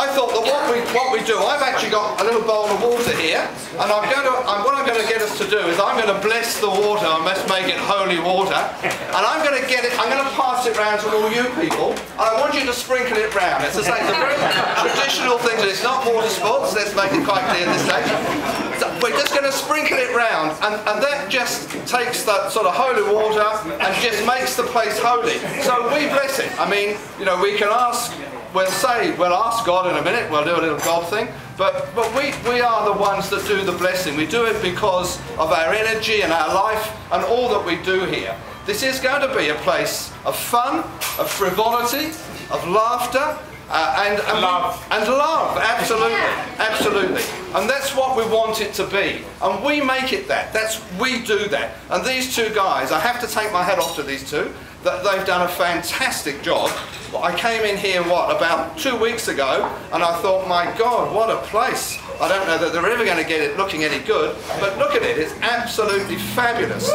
I thought that what we what we do, I've actually got a little bowl of water here, and I'm going to I'm, what I'm going to get us to do is I'm going to bless the water. I must make it holy water, and I'm going to get it. I'm going to pass it round to all you people, and I want you to sprinkle it round. It's, a, it's a very traditional thing. It's not water sports. Let's make it quite clear this stage. So we're going to sprinkle it round, and, and that just takes that sort of holy water and just makes the place holy. So we bless it. I mean, you know, we can ask we'll say, we'll ask God in a minute, we'll do a little God thing, but, but we, we are the ones that do the blessing. We do it because of our energy and our life and all that we do here. This is going to be a place of fun, of frivolity, of laughter, uh, and, and love. and love, absolutely, absolutely. And that's what we want it to be. And we make it that. That's we do that. And these two guys, I have to take my hat off to these two. That they've done a fantastic job. I came in here what about two weeks ago, and I thought, my God, what a place! I don't know that they're ever going to get it looking any good, but look at it, it's absolutely fabulous.